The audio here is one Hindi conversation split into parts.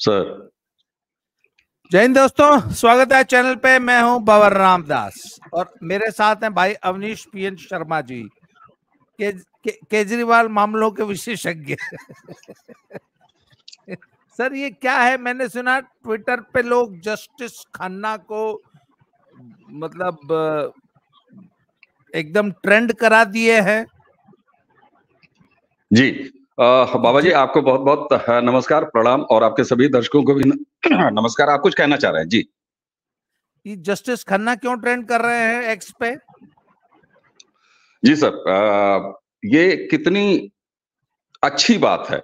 सर जय हिंद दोस्तों स्वागत है चैनल पे। मैं हूँ बवर रामदास और मेरे साथ हैं भाई अवनीश पीएन शर्मा जी। के, के, केजरीवाल मामलों के विशेषज्ञ। सर ये क्या है? मैंने सुना ट्विटर पे लोग जस्टिस खन्ना को मतलब एकदम ट्रेंड करा दिए हैं। जी। बाबा जी आपको बहुत बहुत नमस्कार प्रणाम और आपके सभी दर्शकों को भी नमस्कार। आप कुछ कहना चाह रहे हैं? जी। ये जस्टिस खन्ना क्यों ट्रेंड कर रहे हैं एक्स पे? जी सर आ, ये कितनी अच्छी बात है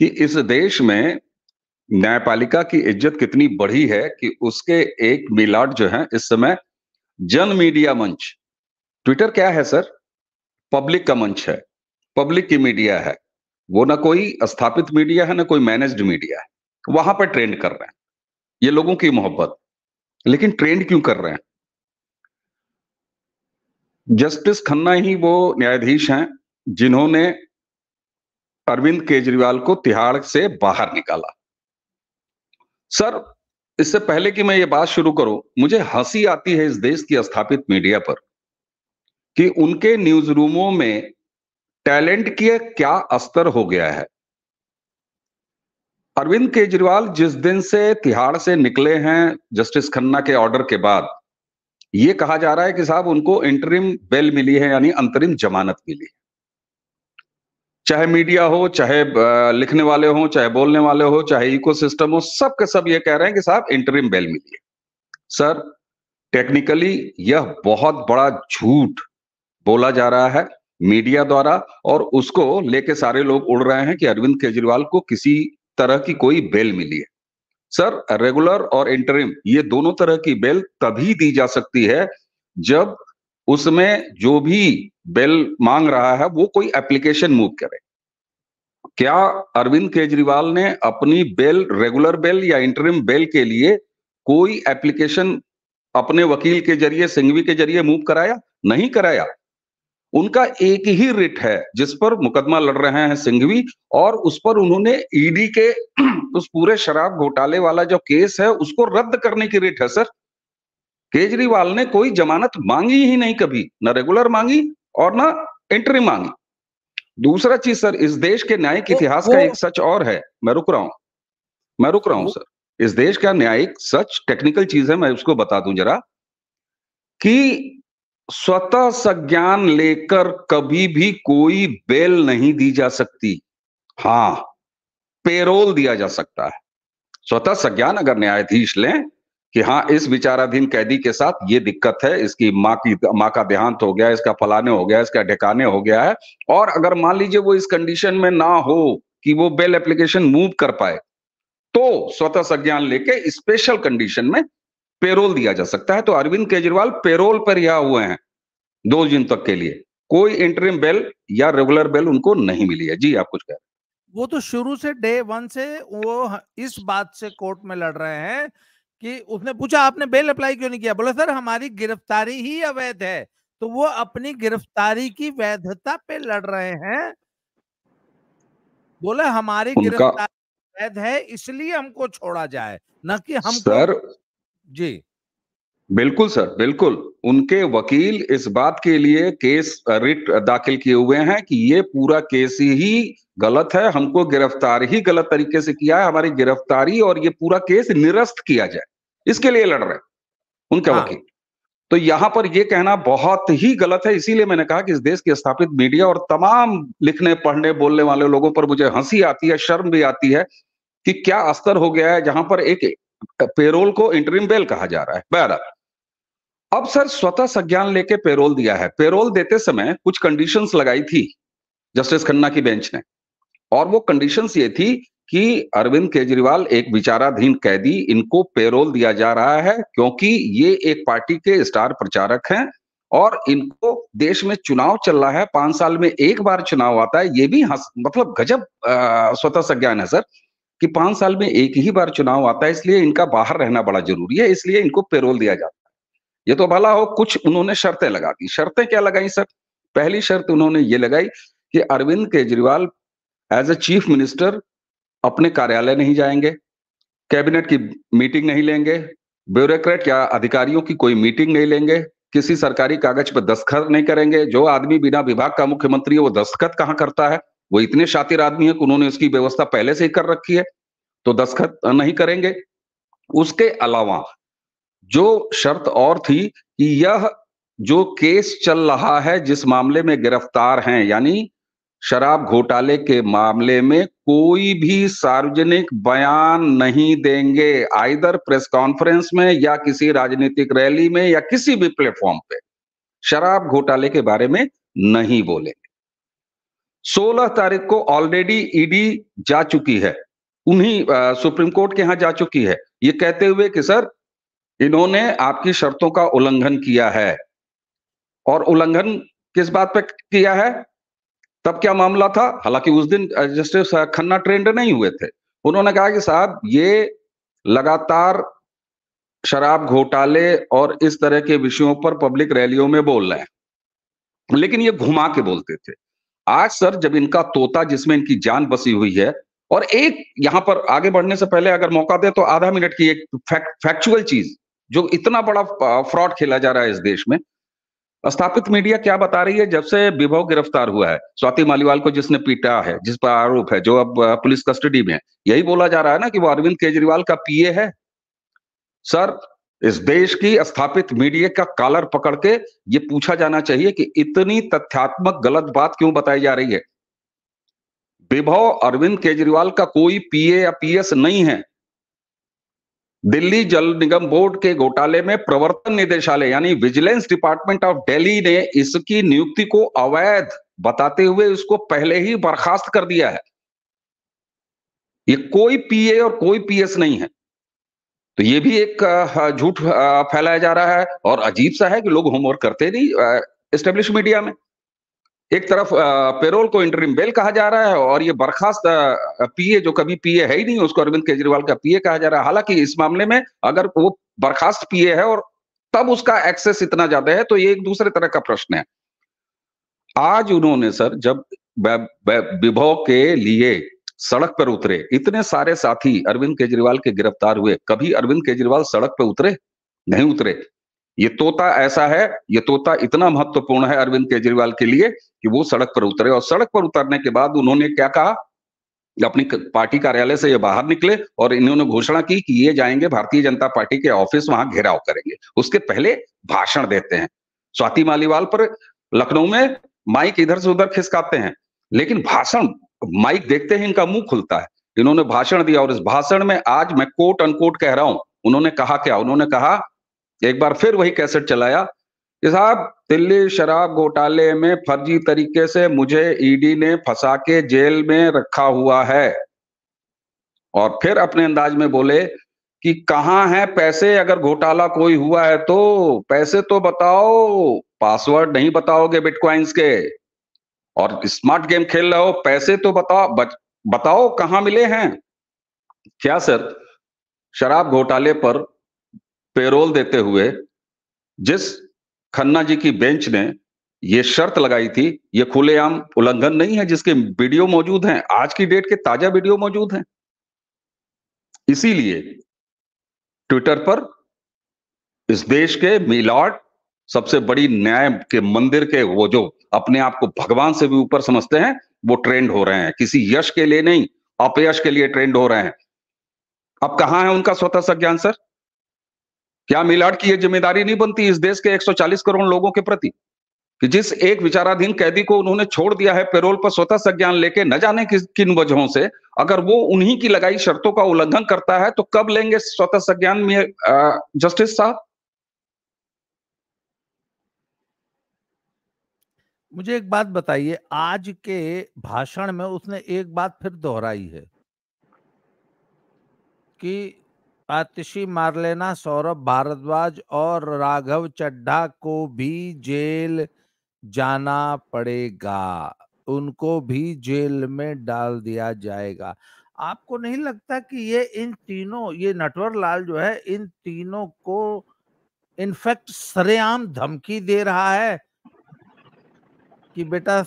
कि इस देश में न्यायपालिका की इज़्ज़त कितनी बढ़ी है कि उसके एक मिलाट जो है इस समय जन मीडिया मंच ट्विटर क्या है सर? पब्लिक का मंच है पब्लिक की मीडिया है। वो ना कोई स्थापित मीडिया है, ना कोई मैनेज्ड मीडिया है। वहाँ पर ट्रेंड कर रहे हैं। ये लोगों की मोहब्बत। लेकिन ट्रेंड क्यों कर रहे हैं? जस्टिस खन्ना ही वो न्यायाधीश हैं, जिन्होंने अरविंद केजरीवाल को तिहाड़ से बाहर निकाला। सर, इससे पहले कि मैं ये बात शुरू करूँ, मुझे हँसी आती है इस देश की स्थापित मीडिया पर कि उनके न्यूज़ रूमों में टैलेंट की क्या स्तर हो गया है? अरविंद केजरीवाल जिस दिन से तिहाड़ से निकले हैं, जस्टिस खन्ना के ऑर्डर के बाद, ये कहा जा रहा है कि साहब उनको इंटरिम बेल मिली है, यानी अंतरिम जमानत मिली है। चाहे मीडिया हो, चाहे लिखने वाले हो, चाहे बोलने वाले हो, चाहे इकोसिस्टम हो सब के सब ये कह रहे हैं कि साहब इंटरिम बेल मिली है। सर टेक्निकली यह बहुत बड़ा झूठ बोला जा रहा है। मीडिया द्वारा और उसको लेके सारे लोग उड़ रहे हैं कि अरविंद केजरीवाल को किसी तरह की कोई बेल मिली है। सर रेगुलर और इंटरिम ये दोनों तरह की बेल तभी दी जा सकती है जब उसमें जो भी बेल मांग रहा है, वो कोई एप्लीकेशन मूव करे। क्या अरविंद केजरीवाल ने अपनी बेल रेगुलर बेल या इंटरिम बेल के लिए कोई एप्लीकेशन अपने वकील के ज़रिए, सिंघवी के ज़रिए मूव कराया? नहीं कराया। उनका एक ही रिट है जिस पर मुकदमा लड़ रहे हैं सिंघवी और उस पर उन्होंने ईडी के उस पूरे शराब घोटाले वाला जो केस है उसको रद्द करने की रिट है सर। केजरीवाल ने कोई जमानत मांगी ही नहीं कभी ना रेगुलर मांगी और ना एंट्री मांगी। दूसरा चीज़ सर इस देश के न्यायिक इतिहास का एक सच और है। मैं रुक रहा हूँ मैं रुक रहा हूँ सर। इस देश का न्यायिक सच टेक्निकल चीज़ है मैं उसको बता दूँ जरा कि स्वतः संज्ञान लेकर कभी भी कोई बेल नहीं दी जा सकती। हाँ पेरोल दिया जा सकता है। स्वतः संज्ञान अगर न्यायाधीश लें कि हाँ इस विचाराधीन कैदी के साथ ये दिक्कत है, इसकी माँ की, माँ का देहांत हो गया, इसका फलाने हो गया, इसका ढिकाने हो गया है, और अगर मान लीजिए वो इस कंडीशन में ना हो कि वो बेल एप्लीकेशन मूव कर पाए तो स्वतः संज्ञान लेके स्पेशल कंडीशन में पेरोल दिया जा सकता है। तो अरविंद केजरीवाल पेरोल पर रिहा हुए हैं दो दिन तक के लिए। कोई इंटरिम बेल या रेगुलर बेल उनको नहीं मिली है। जी आप कुछ कह रहे वो तो शुरू से डे वन से वो इस बात से कोर्ट में लड़ रहे हैं कि उसने पूछा आपने बेल अप्लाई क्यों नहीं किया? बोला सर हमारी गिरफ्तारी ही अवैध है। तो वो अपनी गिरफ्तारी की वैधता पे लड़ रहे हैं। बोले हमारी गिरफ्तारी वैध है इसलिए हमको छोड़ा जाए। न कि हम सर जी। बिल्कुल सर बिल्कुल। उनके वकील इस बात के लिए केस रिट दाखिल किए हुए हैं कि ये पूरा केस ही गलत है हमको गिरफ़्तार ही गलत तरीके से किया है हमारी गिरफ्तारी और ये पूरा केस निरस्त किया जाए। इसके लिए लड़ रहे उनका हाँ। वकील। तो यहाँ पर यह कहना बहुत ही गलत है इसीलिए मैंने कहा कि इस देश की स्थापित मीडिया और तमाम लिखने पढ़ने बोलने वाले लोगों पर मुझे हँसी आती है शर्म भी आती है कि क्या अस्तर हो गया है जहाँ पर एक पेरोल को इंटरिम बेल कहा जा रहा है। बहरहाल। अब सर स्वतः संज्ञान लेके पेरोल दिया है। पेरोल देते समय कुछ कंडीशंस लगाई थी जस्टिस खन्ना की बेंच ने। और वो कंडीशंस ये थी कि अरविंद केजरीवाल एक विचाराधीन कैदी, इनको पेरोल दिया जा रहा है क्योंकि ये एक पार्टी के स्टार प्रचारक हैं और इनको देश में चुनाव चल रहा है। पाँच साल में एक बार चुनाव आता है, ये भी मतलब गजब स्वतः संज्ञान है सर। कि पाँच साल में एक ही बार चुनाव आता है, इसलिए इनका बाहर रहना बड़ा ज़रूरी है, इसलिए इनको पेरोल दिया जाता है। ये तो भला हो, कुछ उन्होंने शर्तें लगा दी। शर्तें क्या लगाई, सर? पहली शर्त उन्होंने ये लगाई कि Arvind Kejriwal as a chief minister अपने कार्यालय नहीं जाएँगे कैबिनेट की मीटिंग नहीं लेंगे ब्यूरोक्रेट या अधिकारियों की कोई मीटिंग नहीं लेंगे, किसी सरकारी कागज़ पर दस्तखत नहीं करेंगे, जो आदमी बिना विभाग का मुख्यमंत्री है, वो दस्तखत कहाँ करता है? वो इतने शातिर आदमी है कि उन्होंने उसकी व्यवस्था पहले से ही कर रखी है तो दस्तखत नहीं करेंगे। उसके अलावा जो शर्त और थी कि यह जो केस चल रहा है, जिस मामले में गिरफ़्तार हैं, यानी शराब घोटाले के मामले में कोई भी सार्वजनिक बयान नहीं देंगे, आइदर प्रेस कॉन्फ्रेंस में या किसी राजनीतिक रैली में या किसी भी प्लेटफॉर्म पे। शराब घोटाले के बारे में नहीं बोलेंगे 16 तारीख को ऑलरेडी ईडी जा चुकी है। उन्हीं सुप्रीम कोर्ट के यहाँ जा चुकी है। ये कहते हुए कि सर, इन्होंने आपकी शर्तों का उल्लंघन किया है। और उल्लंघन किस बात पे किया है? तब क्या मामला था? हालाँकि उस दिन जस्टिस खन्ना ट्रेंड नहीं हुए थे। उन्होंने कहा कि साहब, ये लगातार शराब घोटाले और इस तरह के विषयों पर पब्लिक रैलियों में बोल रहे हैं। लेकिन ये घुमा के बोलते थे। आज सर जब इनका तोता जिसमें इनकी जान बसी हुई है, और एक यहाँ पर आगे बढ़ने से पहले अगर मौका दे तो आधा मिनट की एक फैक्चुअल चीज़, जो इतना बड़ा फ्रॉड खेला जा रहा है इस देश में। स्थापित मीडिया क्या बता रही है? जब से विभव गिरफ़्तार हुआ है, स्वाति मालीवाल को जिसने पीटा है, जिस पर आरोप है, जो अब पुलिस कस्टडी में है, यही बोला जा रहा है ना कि वो अरविंद केजरीवाल का पीए है? सर इस देश की स्थापित मीडिया का कालर पकड़ के ये पूछा जाना चाहिए कि इतनी तथ्यात्मक गलत बात क्यों बताई जा रही है? विभव अरविंद केजरीवाल का कोई पीए या पीएस नहीं है। दिल्ली जल निगम बोर्ड के घोटाले में प्रवर्तन निदेशालय यानी विजिलेंस डिपार्टमेंट ऑफ़ दिल्ली ने इसकी नियुक्ति को अवैध बताते हुए इसको पहले ही बर्खास्त कर दिया है। ये कोई पीए और कोई पीएस नहीं है। तो ये भी एक झूठ फैलाया जा रहा है और अजीब सा है कि लोग होमवर्क करते नहीं एस्टेब्लिश मीडिया में। एक तरफ़ पेरोल को इंटरिम बेल कहा जा रहा है और ये बर्खास्त पीए जो कभी पीए है ही नहीं, उसको अरविंद केजरीवाल का पीए कहा जा रहा है। हालाँकि इस मामले में अगर वो बर्खास्त पीए है और तब उसका एक्सेस इतना ज़्यादा है तो ये एक दूसरे तरह का प्रश्न है। आज उन्होंने, सर, जब विभव के लिए सड़क पर उतरे। इतने सारे साथी अरविंद केजरीवाल के गिरफ़्तार हुए। कभी अरविंद केजरीवाल सड़क पर उतरे? नहीं उतरे। ये तोता ऐसा है, ये तोता इतना महत्वपूर्ण है अरविंद केजरीवाल के लिए कि वो सड़क पर उतरे और सड़क पर उतरने के बाद उन्होंने क्या कहा? अपनी पार्टी कार्यालय से ये बाहर निकले और इन्होंने घोषणा की कि ये जाएँगे, भारतीय जनता पार्टी के ऑफ़िस, वहाँ घेराव करेंगे। उसके पहले भाषण देते हैं। स्वाति मालीवाल पर लखनऊ में माइक इधर से उधर खिसकाते हैं। लेकिन भाषण माइक देखते ही इनका मुँह खुलता है। इन्होंने भाषण दिया और इस भाषण में आज मैं कोट अनकोट कह रहा हूँ, उन्होंने कहा क्या? उन्होंने कहा, एक बार फिर वही कैसेट चलाया, कि साहब, दिल्ली, शराब घोटाले में फर्जी तरीके से मुझे ईडी ने फंसा के जेल में रखा हुआ है। और फिर अपने अंदाज में बोले कि कहाँ है पैसे? अगर घोटाला कोई हुआ है तो पैसे तो बताओ। पासवर्ड नहीं बताओगे बिटकॉइंस के। और स्मार्ट गेम खेल रहे हो पैसे तो बताओ बच, बताओ कहाँ मिले हैं? क्या सर? शराब घोटाले पर पेरोल देते हुए जिस खन्ना जी की बेंच ने ये शर्त लगाई थी ये खुलेआम उल्लंघन नहीं है जिसके वीडियो मौजूद हैं आज की डेट के ताज़ा वीडियो मौजूद हैं। इसीलिए ट्विटर पर इस देश के मिलाट सबसे बड़ी न्याय के मंदिर के वो जो अपने आप को भगवान से भी ऊपर समझते हैं, वो ट्रेंड हो रहे हैं। किसी यश के लिए नहीं, अपयश के लिए ट्रेंड हो रहे हैं। अब कहाँ है उनका स्वतः संज्ञान सर? क्या मिलाड की यह ज़िम्मेदारी नहीं बनती इस देश के 140 करोड़ लोगों के प्रति? कि जिस एक विचाराधीन कैदी को उन्होंने छोड़ दिया है पेरोल पर स्वतः संज्ञान लेके, न जाने किस, किन वजहों से, अगर वो उन्हीं की लगाई शर्तों का उल्लंघन करता है तो कब लेंगे स्वतः संज्ञान में जस्टिस साहब? मुझे एक बात बताइए, आज के भाषण में उसने एक बात फिर दोहराई है। कि आतिशी मारलेना सौरभ भारद्वाज और राघव चड्ढा को भी जेल जाना पड़ेगा। उनको भी जेल में डाल दिया जाएगा। आपको नहीं लगता कि ये इन तीनों, ये नटवर लाल जो है, इन तीनों को इनफैक्ट सरेआम धमकी दे रहा है? कि बेटा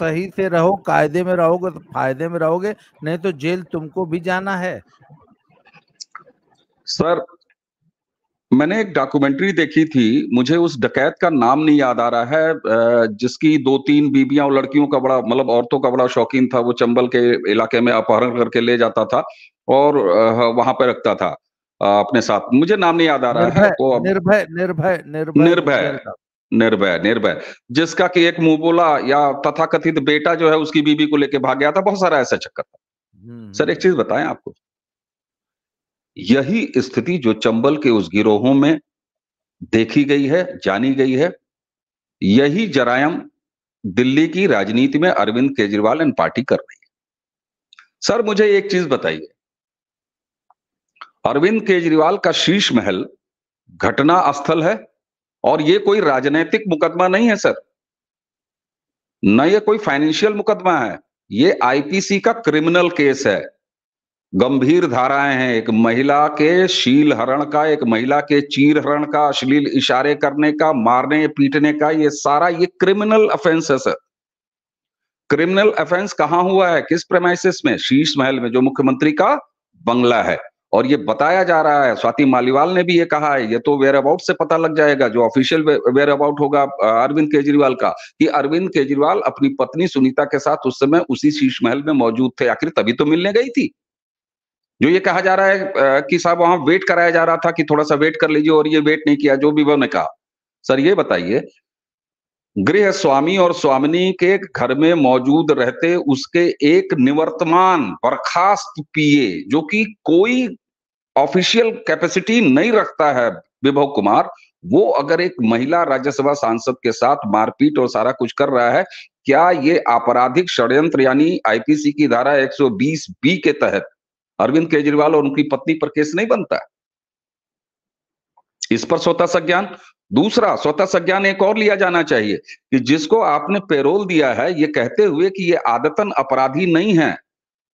सही से रहो कायदे में रहोगे तो फ़ायदे में रहोगे नहीं तो जेल तुमको भी जाना है। सर मैंने एक डॉक्यूमेंट्री देखी थी मुझे उस डकैत का नाम नहीं याद आ रहा है जिसकी दो तीन बीबियाँ और लड़कियों का बड़ा मतलब औरतों का बड़ा शौकीन था वो चंबल के इलाके में अपहरण करके ले जाता था और वहाँ पर रखता था अपने साथ। मुझे नाम नहीं याद आ रहा है निर्भय निर्भय निर्भय निर्भय निर्भय निर्भय। जिसका कि एक मुँह बोला या तथाकथित बेटा जो है उसकी बीबी को लेके भाग गया था बहुत सारा ऐसा चक्कर था। हम्म, सर एक। चीज़ बताएँ आपको। यही स्थिति जो चंबल के उस गिरोहों में देखी गई है जानी गई है यही जरायम दिल्ली की राजनीति में अरविंद केजरीवाल एंड पार्टी कर रही है। सर मुझे एक चीज़ बताइए। अरविंद केजरीवाल का शीश महल घटना स्थल है और ये कोई राजनीतिक मुकदमा नहीं है, सर। न ये कोई फाइनेंशियल मुकदमा है। ये आईपीसी का क्रिमिनल केस है। गंभीर धाराएँ हैं। एक महिला के शील हरण का, एक महिला के चीर हरण का, अश्लील इशारे करने का, मारने, पीटने का, ये सारा ये क्रिमिनल अफेंस है, सर। क्रिमिनल अफेंस कहाँ हुआ है? किस प्रेमाइसिस में? शीश महल में, जो मुख्यमंत्री का बंगला है। और ये बताया जा रहा है, स्वाति मालीवाल ने भी ये कहा है, ये तो वेयर अबाउट से पता लग जाएगा, जो ऑफिशियल वेयर अबाउट होगा अरविंद केजरीवाल का, कि अरविंद केजरीवाल अपनी पत्नी सुनीता के साथ उस समय उसी शीश महल में मौजूद थे। आखिर तभी तो मिलने गई थी। जो ये कहा जा रहा है कि साहब वहाँ वेट कराया जा रहा था कि थोड़ा सा वेट कर लीजिए और ये वेट नहीं किया, जो भी उन्होंने कहा। सर, ये बताइए गृह स्वामी और स्वामिनी के घर में मौजूद रहते उसके एक निवर्तमान बर्खास्त पीए, जो कि कोई ऑफिशियल कैपेसिटी नहीं रखता है विभव कुमार। वो अगर एक महिला राज्यसभा सांसद के साथ मारपीट और सारा कुछ कर रहा है, क्या ये आपराधिक षड्यंत्र यानी आईपीसी की धारा 120 बी के तहत अरविंद केजरीवाल और उनकी पत्नी पर केस नहीं बनता? इस पर स्वतः संज्ञान। दूसरा, स्वतः संज्ञान एक और लिया जाना चाहिए कि जिसको आपने पेरोल दिया है, ये कहते हुए कि ये आदतन अपराधी नहीं है।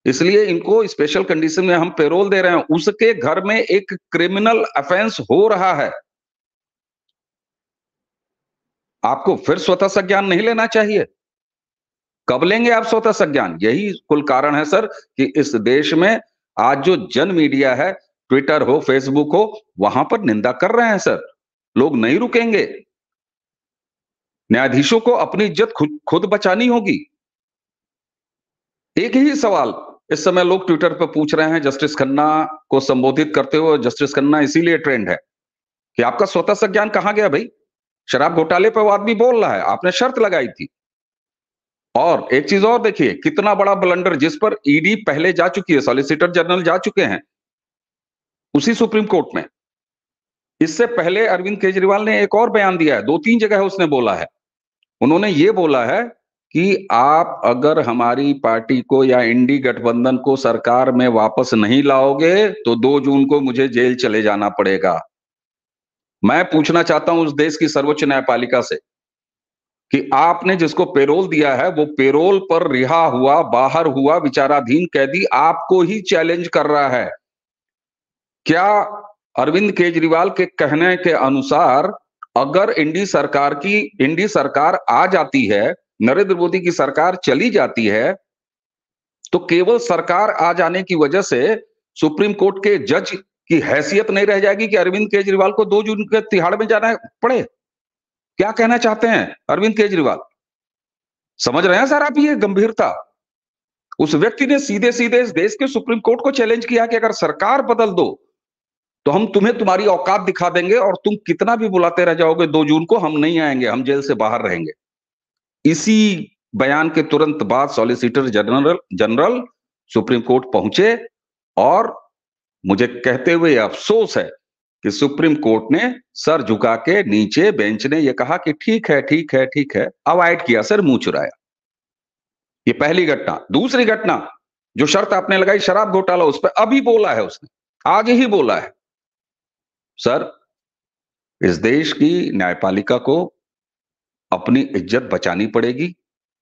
इसलिए इनको स्पेशल कंडीशन में हम पेरोल दे रहे हैं। उसके घर में एक क्रिमिनल अफेंस हो रहा है। आपको फिर स्वतः संज्ञान नहीं लेना चाहिए। कब लेंगे आप स्वतः संज्ञान? यही कुल कारण है सर कि इस देश में आज जो जन मीडिया है ट्विटर हो फेसबुक हो, वहाँ पर निंदा कर रहे हैं सर। लोग नहीं रुकेंगे। न्यायाधीशों को अपनी इज़्ज़त खुद खुद बचानी होगी। एक ही सवाल, इस समय लोग ट्विटर पर पूछ रहे हैं, जस्टिस खन्ना को संबोधित करते हुए, जस्टिस खन्ना इसीलिए ट्रेंड है कि आपका स्वतः संज्ञान कहाँ गया भाई? शराब घोटाले पर वो आदमी बोल रहा है, आपने शर्त लगाई थी। और एक चीज़ और देखिए, कितना बड़ा ब्लंडर जिस पर ईडी पहले जा चुकी है, सॉलिसिटर जनरल जा चुके हैं, उसी सुप्रीम कोर्ट में। इससे पहले अरविंद केजरीवाल ने एक और बयान दिया है, दो तीन जगह उसने बोला है। उन्होंने ये बोला है कि आप अगर हमारी पार्टी को या इंडी गठबंधन को सरकार में वापस नहीं लाओगे तो दो जून को मुझे जेल चले जाना पड़ेगा। मैं पूछना चाहता हूँ उस देश की सर्वोच्च न्यायपालिका से कि आपने जिसको पेरोल दिया है, वो पेरोल पर रिहा हुआ, बाहर हुआ, विचाराधीन कैदी आपको ही चैलेंज कर रहा है। क्या अरविंद केजरीवाल के कहने के अनुसार, अगर इंडी सरकार की, इंडी सरकार आ जाती है, नरेंद्र मोदी की सरकार चली जाती है तो केवल सरकार आ जाने की वजह से सुप्रीम कोर्ट के जज की हैसियत नहीं रह जाएगी कि अरविंद केजरीवाल को दो जून के तिहाड़ में जाना पड़े। क्या कहना चाहते हैं अरविंद केजरीवाल? समझ रहे हैं सर आप ये गंभीरता? उस व्यक्ति ने सीधे सीधे इस देश के सुप्रीम कोर्ट को चैलेंज किया कि अगर सरकार बदल दो तो हम तुम्हें तुम्हारी औकात दिखा देंगे और तुम कितना भी बुलाते रह जाओगे, दो जून को हम नहीं आएँगे, हम जेल से बाहर रहेंगे। इसी बयान के तुरंत बाद solicitor general general supreme court पहुँचे और मुझे कहते हुए अफसोस है कि सुप्रीम कोर्ट ने सर झुका के नीचे बेंच ने यह कहा कि ठीक है ठीक है ठीक है, अवॉइड किया, सर मुँह चुराया। ये पहली घटना। दूसरी घटना, जो शर्त आपने लगाई, शराब घोटाला उस पर अभी बोला है उसने आज ही बोला है। सर, इस देश की न्यायपालिका को अपनी इज़्ज़त बचानी पड़ेगी,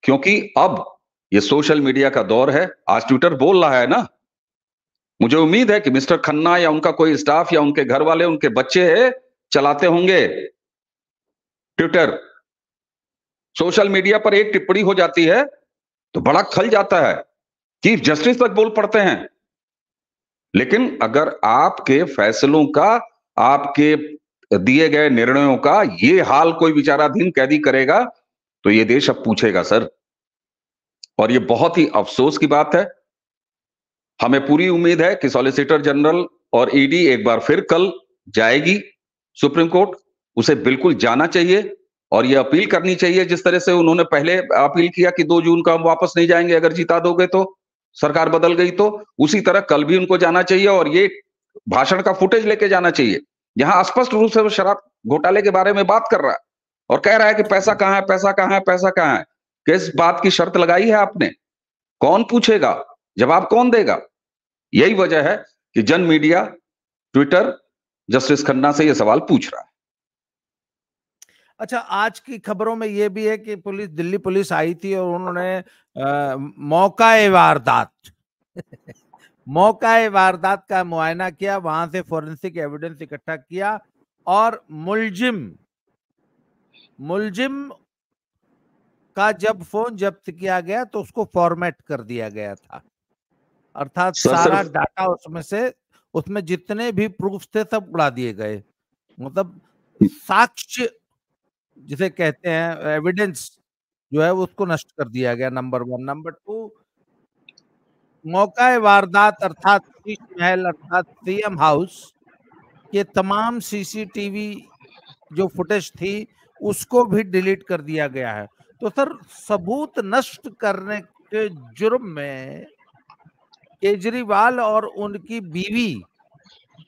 क्योंकि अब ये सोशल मीडिया का दौर है, आज ट्विटर बोल रहा है ना? मुझे उम्मीद है कि मिस्टर खन्ना या उनका कोई स्टाफ या उनके घर वाले उनके बच्चे चलाते होंगे ट्विटर। सोशल मीडिया पर एक टिप्पणी हो जाती है तो बड़ा खल जाता है। चीफ जस्टिस तक बोल पड़ते हैं। लेकिन अगर आपके फैसलों का आपके दिए गए निर्णयों का ये हाल कोई विचाराधीन कैदी करेगा तो ये देश अब पूछेगा, सर। और ये बहुत ही अफसोस की बात है। हमें पूरी उम्मीद है कि सॉलिसिटर जनरल और ईडी एक बार फिर कल जाएगी सुप्रीम कोर्ट। उसे बिल्कुल जाना चाहिए और ये अपील करनी चाहिए, जिस तरह से उन्होंने पहले अपील किया कि दो जून का हम वापस नहीं जाएँगे, अगर जीता दोगे तो सरकार बदल गई तो उसी तरह कल भी उनको जाना चाहिए और ये भाषण का फुटेज लेके जाना चाहिए। यहाँ स्पष्ट रूप से वो शराब घोटाले के बारे में बात कर रहा है और कह रहा है कि पैसा कहाँ है, पैसा कहाँ है, पैसा कहाँ है? किस बात की शर्त लगाई है आपने? कौन पूछेगा? जवाब कौन देगा? यही वजह है कि जन मीडिया, ट्विटर, जस्टिस खन्ना से यह सवाल पूछ रहा है। अच्छा आज की खबरों में यह भी है कि पुलिस, दिल्ली पुलिस आई थी और उन्होंने मौका वारदात। मौका वारदात का मुआयना किया वहाँ से फोरेंसिक एविडेंस इकट्ठा किया और मुलजिम मुलजिम का जब फ़ोन जब्त किया गया तो उसको फॉर्मेट कर दिया गया था। अर्थात सारा डाटा उसमें से उसमें जितने भी प्रूफ थे सब उड़ा दिए गए। मतलब साक्ष्य जिसे कहते हैं एविडेंस जो है उसको नष्ट कर दिया गया नंबर वन। नंबर टू मौका वारदात अर्थात महल अर्थात सीएम हाउस के तमाम सीसीटीवी जो फुटेज थी उसको भी डिलीट कर दिया गया है। तो सर सबूत नष्ट करने के जुर्म में केजरीवाल और उनकी बीवी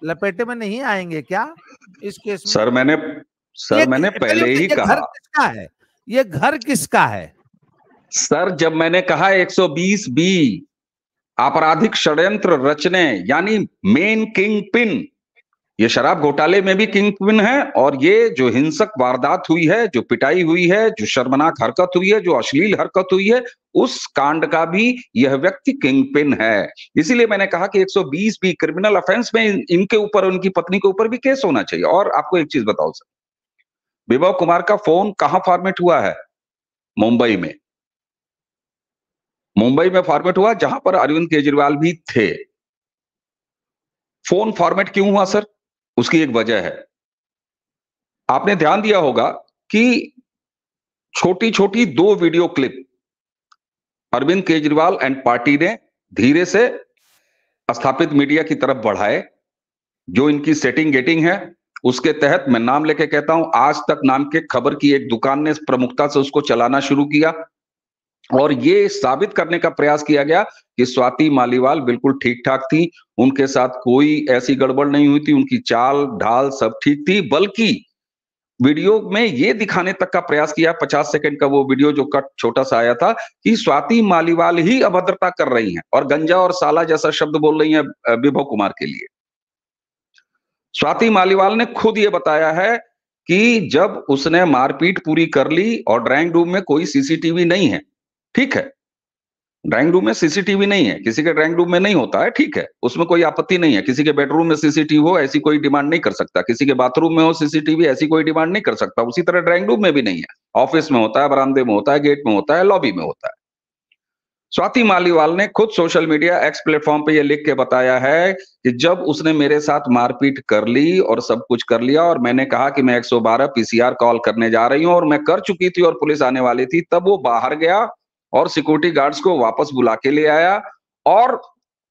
लपेटे में नहीं आएँगे क्या इस केस में? सर मैंने सर मैंने पहले ही कहा। घर किसका है? ये घर किसका है? सर जब मैंने कहा 120 बी आपराधिक षड्यंत्र रचने, यानी मेन किंग पिन। ये शराब घोटाले में भी किंग पिन है, और ये जो हिंसक वारदात हुई है, जो पिटाई हुई है, जो शर्मनाक हरकत हुई है, जो अश्लील हरकत हुई है, उस कांड का भी यह व्यक्ति किंग पिन है। इसीलिए मैंने कहा कि 120 भी क्रिमिनल अफेंस में इनके ऊपर, उनकी पत्नी के ऊपर भी केस होना चाहिए। और आपको एक चीज़ बताओ सर, विभव कुमार का फ़ोन कहाँ फॉर्मेट हुआ है? मुंबई में। मुंबई में फॉर्मेट हुआ जहाँ पर अरविंद केजरीवाल भी थे। फ़ोन फॉर्मेट क्यों हुआ, सर? उसकी एक वजह है। आपने ध्यान दिया होगा कि छोटी छोटी दो video clip Arvind Kejriwal and party ने धीरे से स्थापित मीडिया की तरफ़ बढ़ाए, जो इनकी सेटिंग गेटिंग है, उसके तहत मैं नाम लेके कहता हूँ, आज तक नाम के खबर की एक दुकान ने प्रमुखता से उसको चलाना शुरू किया। और ये साबित करने का प्रयास किया गया कि स्वाति मालीवाल बिल्कुल ठीक ठाक थी। उनके साथ कोई ऐसी गड़बड़ नहीं हुई थी। उनकी चाल, ढाल सब ठीक थी, बल्कि वीडियो में ये दिखाने तक का प्रयास किया, पचास सेकंड का वो वीडियो जो कट छोटा सा आया था कि स्वाति मालीवाल ही अभद्रता कर रही हैं और गंजा और साला जैसा शब्द बोल रही हैं विभव कुमार के लिए। स्वाति मालीवाल ने खुद ये बताया है कि जब उसने मारपीट पूरी कर ली और ड्राइंग रूम में कोई सीसीटीवी नहीं है ठीक है। ड्राइंग रूम में सीसीटीवी नहीं है, किसी के ड्राइंग रूम में नहीं होता है, ठीक है। उसमें कोई आपत्ति नहीं है, किसी के बेडरूम में सीसीटीवी हो, ऐसी कोई डिमांड नहीं कर सकता। किसी के बाथरूम में हो सीसीटीवी ऐसी कोई डिमांड नहीं कर सकता। उसी तरह ड्राइंग रूम में भी नहीं है। ऑफ़िस में होता है, बरामदे में होता है गेट में होता है लॉबी में होता है। स्वाति मालीवाल ने खुद सोशल मीडिया एक्स प्लेटफॉर्म पे ये लिख के बताया है कि जब उसने मेरे साथ मारपीट कर ली और सब कुछ कर लिया और मैंने कहा कि मैं 112 पीसीआर कॉल करने जा रही हूँ और मैं कर चुकी थी और पुलिस आने वाली थी, तब वो बाहर गया और सिक्योरिटी गार्ड्स को वापस बुला के ले आया और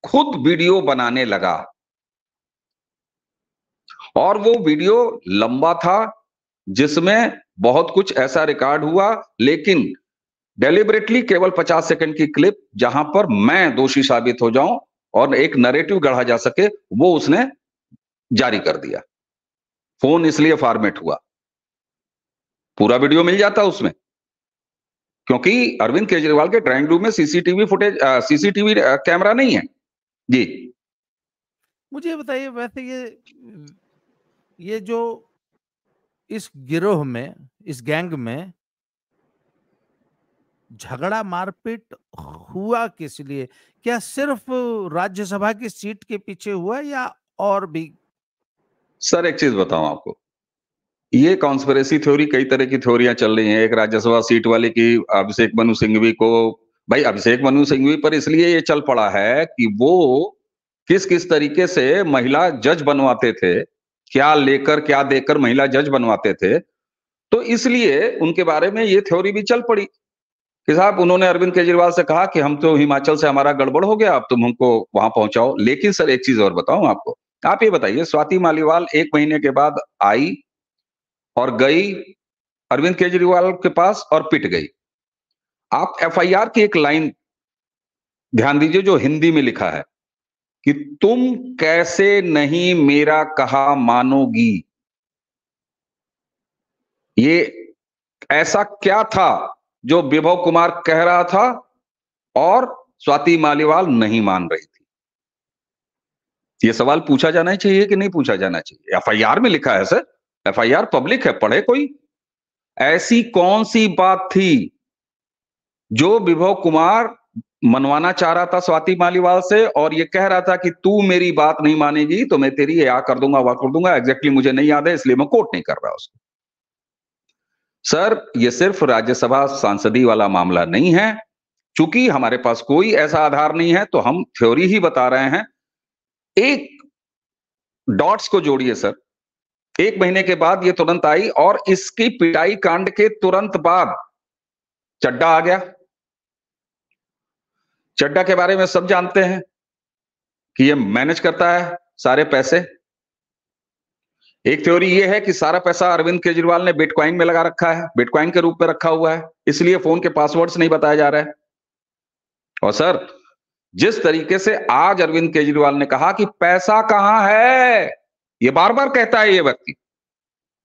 खुद वीडियो बनाने लगा। और वो वीडियो लंबा था, जिसमें बहुत कुछ ऐसा रिकॉर्ड हुआ, लेकिन डेलिबरेटली केवल 50 सेकंड की क्लिप जहाँ पर मैं दोषी साबित हो जाऊँ और एक नरेटिव गढ़ा जा सके, वो उसने जारी कर दिया। फ़ोन इसलिए फॉर्मेट हुआ। पूरा वीडियो मिल जाता उसमें। क्योंकि अरविंद केजरीवाल के ड्राइंग रूम में सीसीटीवी फुटेज सीसीटीवी कैमरा नहीं है। जी। मुझे बताइए वैसे ये ये जो इस गिरोह में इस गैंग में झगड़ा मारपीट हुआ किस लिए? क्या सिर्फ़ राज्यसभा की सीट के पीछे हुआ या और भी? सर एक चीज़ बताऊँ आपको। ये कॉन्स्परेसी थ्योरी कई तरह की थ्योरियाँ चल रही हैं। एक राज्यसभा सीट वाले की अभिषेक मनु सिंघवी को, भाई अभिषेक मनु सिंघवी पर इसलिए ये चल पड़ा है कि वो किस किस तरीके से महिला जज बनवाते थे, क्या लेकर, क्या देकर महिला जज बनवाते थे। तो इसलिए उनके बारे में ये थ्योरी भी चल पड़ी कि साहब उन्होंने अरविंद केजरीवाल से कहा कि हम तो हिमाचल से हमारा गड़बड़ हो गया अब तुम हमको वहाँ पहुंचाओ। लेकिन सर, एक चीज़ और बताऊँ आपको। आप ये बताइए, स्वाति मालीवाल एक महीने के बाद आई और गई अरविंद केजरीवाल के पास और पिट गई। आप एफआईआर की एक लाइन ध्यान दीजिए जो हिंदी में लिखा है कि तुम कैसे नहीं मेरा कहा मानोगी? ये ऐसा क्या था जो विभव कुमार कह रहा था और स्वाति मालीवाल नहीं मान रही थी? ये सवाल पूछा जाना चाहिए कि नहीं पूछा जाना चाहिए? एफआईआर में लिखा है, सर। एफआईआर पब्लिक है, पढ़े कोई? ऐसी कौन सी बात थी जो विभव कुमार मनवाना चाह रहा था स्वाति मालीवाल से और ये कह रहा था कि तू मेरी बात नहीं मानेगी तो मैं तेरी या कर दूँगा, वह कर दूँगा एग्जैक्टली मुझे नहीं याद है, इसलिए मैं कोर्ट नहीं कर रहा उसको। सर, ये सिर्फ़ राज्यसभा सांसदी वाला मामला नहीं है। चूँकि हमारे पास कोई ऐसा आधार नहीं है तो हम थ्योरी ही बता रहे हैं। एक डॉट्स को जोड़िए, सर। एक महीने के बाद ये तुरंत आई और इसकी पिटाई कांड के तुरंत बाद चड्डा आ गया। चड्डा के बारे में सब जानते हैं कि ये मैनेज करता है सारे पैसे। एक थ्योरी ये है कि सारा पैसा अरविंद केजरीवाल ने बिटकॉइन में लगा रखा है, बिटकॉइन के रूप में रखा हुआ है, इसलिए फ़ोन के पासवर्ड्स नहीं बताया जा रहा है। और सर, जिस तरीके से आज अरविंद केजरीवाल ने कहा कि पैसा कहाँ है ये बार बार कहता है ये व्यक्ति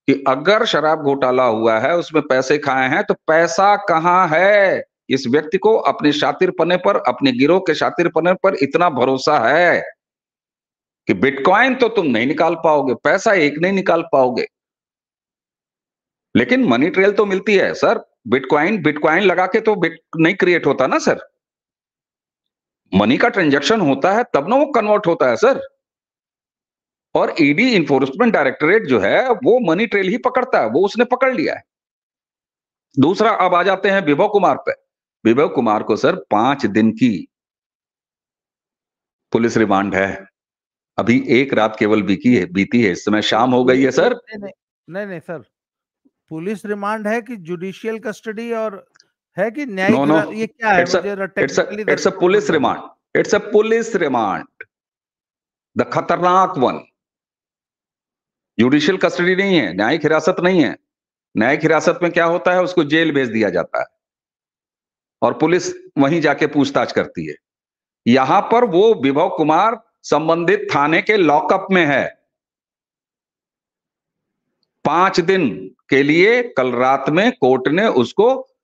कि अगर शराब घोटाला हुआ है, उसमें पैसे खाए हैं तो पैसा कहाँ है? इस व्यक्ति को अपने शातिर पने पर, अपने गिरोह के शातिर पने पर इतना भरोसा है कि बिटकॉइन तो तुम नहीं निकाल पाओगे, पैसा एक नहीं निकाल पाओगे। लेकिन मनी ट्रेल तो मिलती है, सर। बिटकॉइन बिटकॉइन लगा के तो बिट नहीं क्रिएट होता ना, सर। मनी का ट्रांजेक्शन होता है, तब ना वो कन्वर्ट होता है, सर। और ईडी इन्फोर्समेंट डायरेक्टरेट जो है वो मनी ट्रेल ही पकड़ता है वो उसने पकड़ लिया है। दूसरा अब आ जाते हैं विभव कुमार पे। विभव कुमार को सर पाँच दिन की पुलिस रिमांड है। अभी एक रात केवल बीती है बीती है इस समय शाम हो गई है सर। नहीं नहीं, नहीं, नहीं सर। पुलिस रिमांड है कि जुडिशियल कस्टडी और है कि न्यायिक नो नो ये क्या it's है it's it's a police remand. It's a police remand. The खतरनाक वन जुडिशियल कस्टडी नहीं है न्यायिक हिरासत नहीं है। न्यायिक हिरासत में क्या होता है उसको जेल भेज दिया जाता है। और पुलिस वहीं जाके पूछताछ करती है। यहाँ पर वो विभव कुमार संबंधित थाने के लॉकअप में है। पाँच दिन के लिए कल रात में कोर्ट ने उसको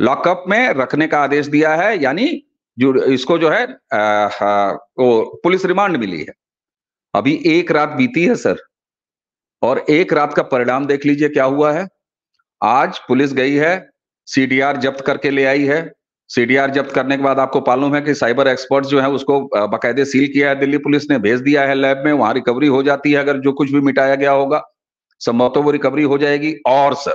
लॉकअप में रखने का आदेश दिया है यानी जो इसको जो है आ, आ, वो पुलिस रिमांड मिली है। अभी एक रात बीती है सर। और एक रात का परिणाम देख लीजिए क्या हुआ है। आज पुलिस गई है, सीडीआर जब्त करके ले आई है। सीडीआर जब्त करने के बाद आपको मालूम है कि साइबर एक्सपर्ट जो है उसको बाकायदे सील किया है दिल्ली पुलिस ने, भेज दिया है लैब में, वहाँ रिकवरी हो जाती है अगर जो कुछ भी मिटाया गया होगा। संभवतः वो रिकवरी हो जाएगी। और सर,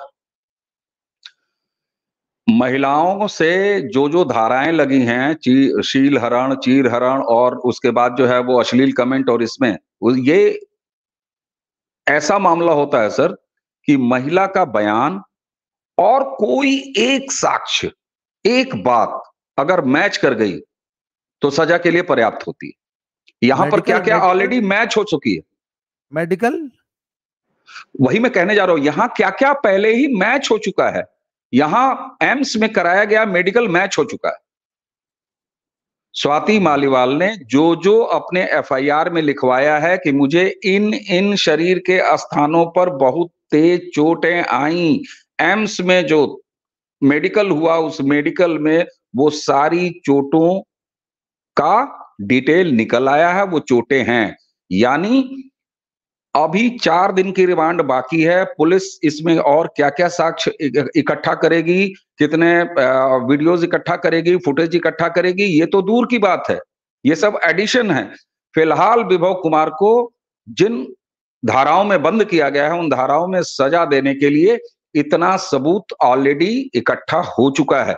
महिलाओं से जो जो धाराएँ लगी हैं शील हरण, चीर हरण और उसके बाद जो है वो अश्लील कमेंट और इसमें ये ऐसा मामला होता है सर कि महिला का बयान और कोई एक साक्ष्य एक बात अगर मैच कर गई तो सजा के लिए पर्याप्त होती है। यहाँ पर क्या क्या ऑलरेडी मैच हो चुकी है। मेडिकल वही मैं कहने जा रहा हूँ यहाँ क्या क्या पहले ही मैच हो चुका है। यहाँ एम्स में कराया गया मेडिकल मैच हो चुका है। स्वाति मालीवाल ने जो जो अपने एफआईआर में लिखवाया है कि मुझे इन इन शरीर के स्थानों पर बहुत तेज चोटें आई। एम्स में जो मेडिकल हुआ, उस मेडिकल में वो सारी चोटों का डिटेल निकल आया है, वो चोटें हैं। यानी अभी चार दिन की रिमांड बाकी है। पुलिस इसमें और क्या क्या साक्ष्य इकट्ठा करेगी, कितने वीडियोस इकट्ठा करेगी, फुटेज इकट्ठा करेगी, ये तो दूर की बात है। ये सब एडिशन है। फ़िलहाल विभव कुमार को जिन धाराओं में बंद किया गया है, उन धाराओं में सजा देने के लिए इतना सबूत ऑलरेडी इकट्ठा हो चुका है।